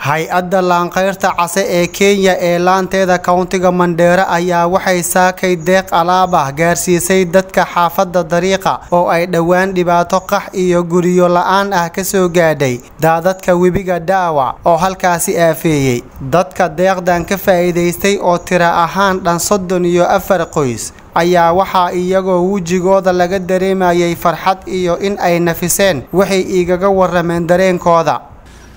hay'adda laanqeyrta case ee kenya ee laanteeda kowntiga mandheere ayaa waxay saakay deeq alaab ah gaarsiisay dadka xaafadda dariiqa oo ay dhowaan dhibaato qax iyo guryo la'aan ah ka soo gaadhay daadadka webiga dhaawac oo halkaasi aafeeyey. Dadka deeqdan ka faa'iidaystay oo tira ahaan dhan soddon iyo afar qoys ayaa waxaa iyagoo wejigooda laga dareemayay farxad iyo in ay nafiseen waxay igaga warameen dareenkooda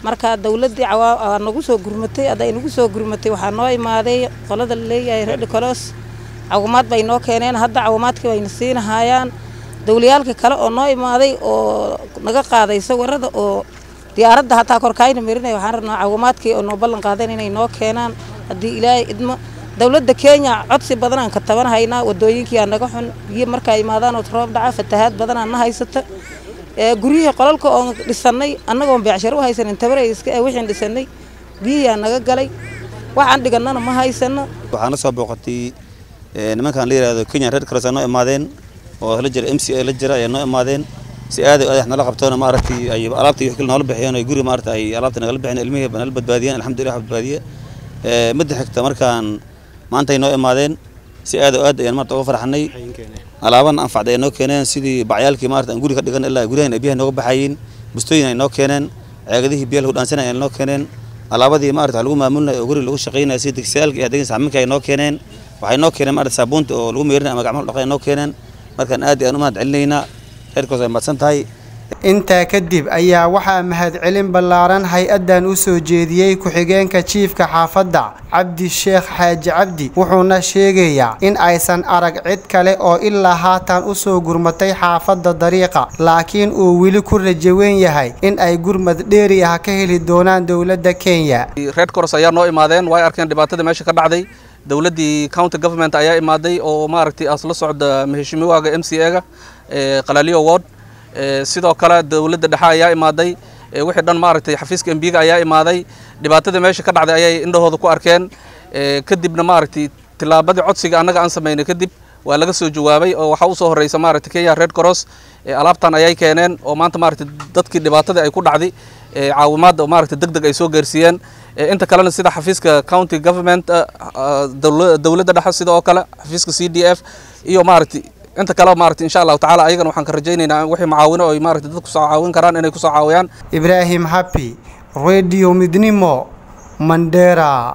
marka dawladdii cawaa nagu soo gurmatay hadday nagu soo gurmatay waxaa noo imaaday qolada la leeyahay red colos cawamaad bay noo keeneen hadda cawamaadkii bayna siinahayaan dawlayaalka kale oo noo imaaday oo naga qaaday sawirada oo diyaaradda hataa korkaayna marinaya waxaan rabnaa cawamaadkii oo noo ballan qaadeen inay noo keenaan. Haddii ilaahay idmo dawladda kenya codsi badanaan ka taban haynaa wadooyinkiiaa naga xun biyo markaa imaadaan oo roob dhaca fatahaad badanaa na haysata guryihii qolalka oon dhisanay annagoon beecsharo u haysanin tabaray iska wixiin dhisanay biyihiaa naga galay waxaan dhigannana ma haysano waxaan la soo booqatay nimankan la yihahdo kenya red cross noo imaadeen oo la jira m c a la jira ayaa noo imaadeen. Si aaday adax nala qabtoona maaragtay ay alaabtii wix kale noola bixiyeen oo guri maaragtay ay alaabta nagala bixiyeen ilmihii nala badbaadiyeen alxamdulillah badbaadiye midda xigta markaan maanta ay noo imaadeen si aad oo aad ayaan maarta uga farxanay alaaban anfacda ay noo keeneen sidii bacyaalkii maarta aan guri ka dhigan ilaa guryahan ay biyaha nooga baxayiin bustooyin ay noo keeneen ceegadihii biyaha lagu dhaansanay ay noo keeneen alaabadii maarta wax lagu maamulnay oo guri lagu shaqaynaya sida digsiyaalka iyo adeegin saxminka ay noo keeneen waxay noo keeneen maarta saabuunta oo lagu meerinay ama gacmaha dhaqay ay noo keeneen. Markaan aad ayaan u mahad celinaynaa reerkoos ay mahadsan tahay intaa kadib ayaa waxaa mahadcelin ballaaran hay'addan u soo jeediyey ku-xigeenka jiifka xaafadda cabdi sheekh xaaji cabdi wuxuuna sheegayaa in aysan arag cid kale oo ilaa haatan u soo gurmatay xaafadda dariiqa laakiin uu weli ku rajaweyn yahay in ay gurmad dheeri ah ka heli doonaan dowladda kenya. Red cross ayaa noo imaadeen way arkeen dhibaatada meesha ka dhacday dowladdii county government ayaa imaaday oo maaragtay asla socda maheshimiwaaga m c a-ga qalaliyo ward sidoo kale dowladda dhexe ayaa imaaday wixii dhan maaragtay xafiiska embiga ayaa imaaday. Dhibaatada meesha ka dhacday ayay indhahooda ku arkeen. Kadibna maaragtay tillaabadii codsiga annaga aan samaynay kadib waa laga soo jawaabay oo waxaa u soo horreysa maaragtay kenya red cross alaabtan ayay keeneen oo maanta maaragtay dadkii dhibaatadii ay ku dhacday caawimaad oo maaragtay deg deg ay soo gaarsiiyeen. Inta kalena sida xafiiska county government dowladda dhexe sidoo kale xafiiska c d f iyo maaragtay inta kale maaragtay insha allahu tacaala ayagana waxaan ka rajaynaynaa wixii macaawino oo maaragtay dadku soo caawin karaan inay ku soo caawiyaan. Ibraahim happy radio midnimo mandera